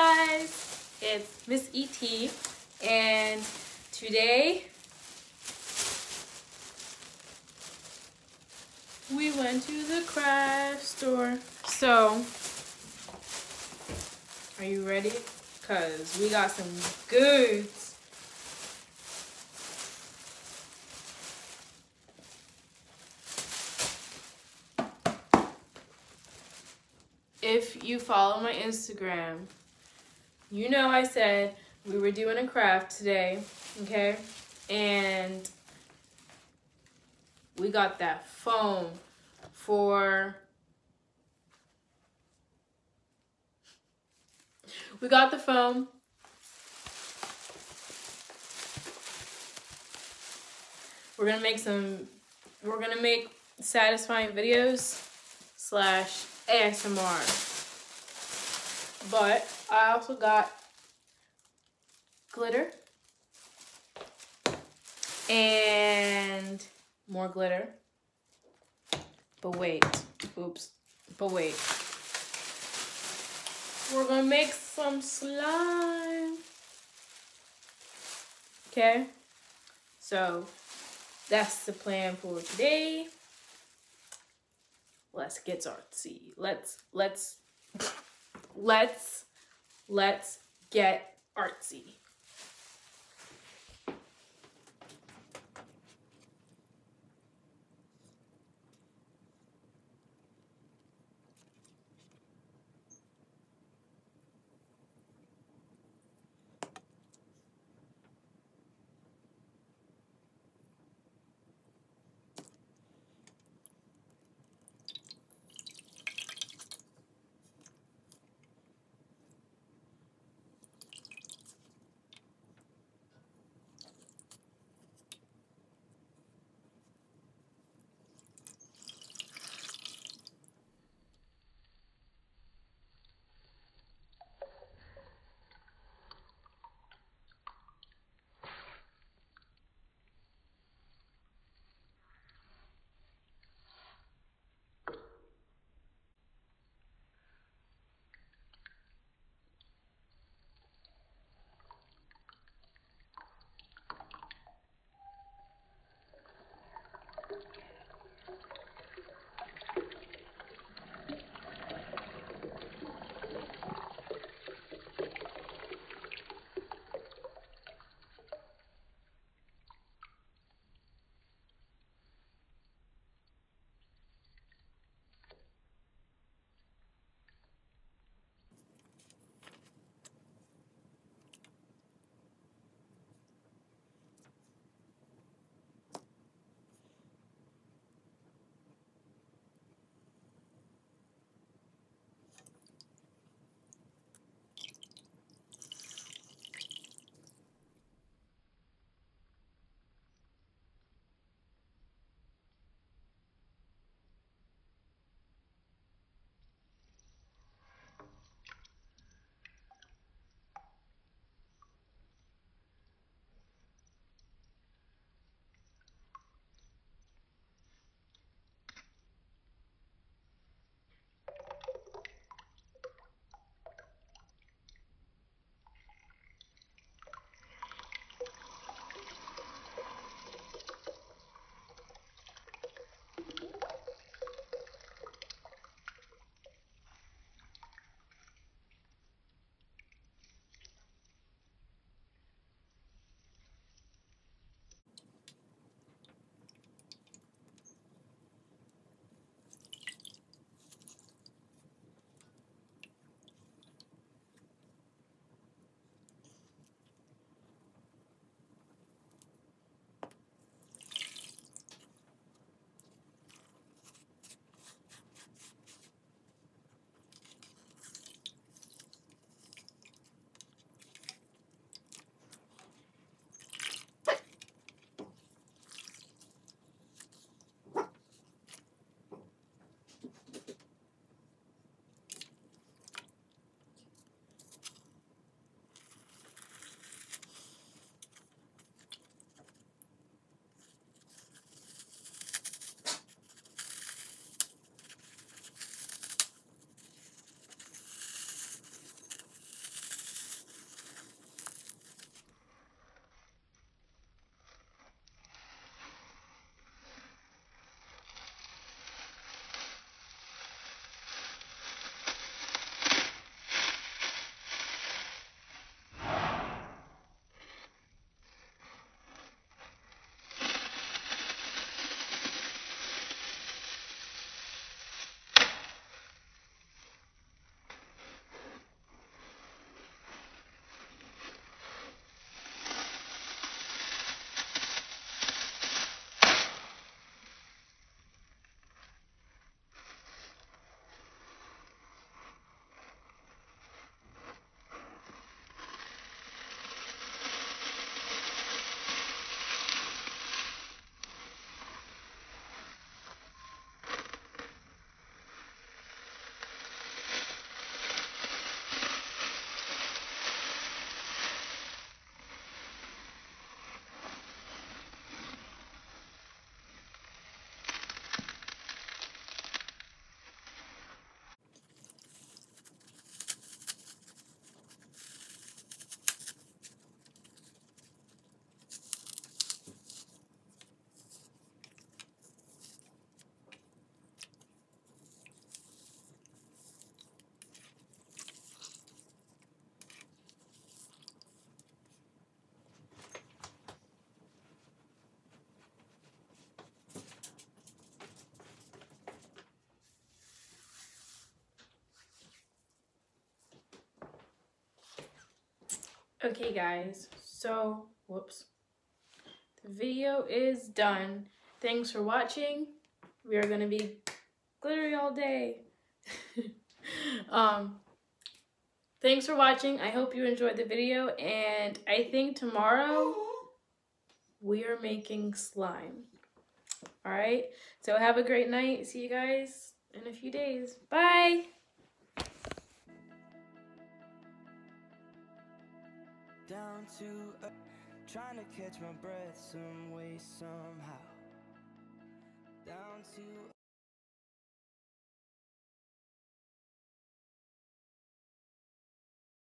guys, it's Miss ET and today we went to the craft store. So, are you ready? Cause we got some goods. If you follow my Instagram, you know I said we were doing a craft today, okay? And we got that foam for we got the foam we're gonna make some we're gonna make satisfying videos slash ASMR but I also got glitter and more glitter. But wait, oops, but wait. We're gonna make some slime. Okay, so that's the plan for today. Let's get artsy. Let's, let's, let's, let's get artsy. Okay, guys, so, whoops. The video is done. Thanks for watching. We are to be glittery all day. um, thanks for watching. I hope you enjoyed the video, and I think tomorrow we are making slime. All right, so have a great night. See you guys in a few days. Bye. Down to earth, trying to catch my breath some way somehow. Down to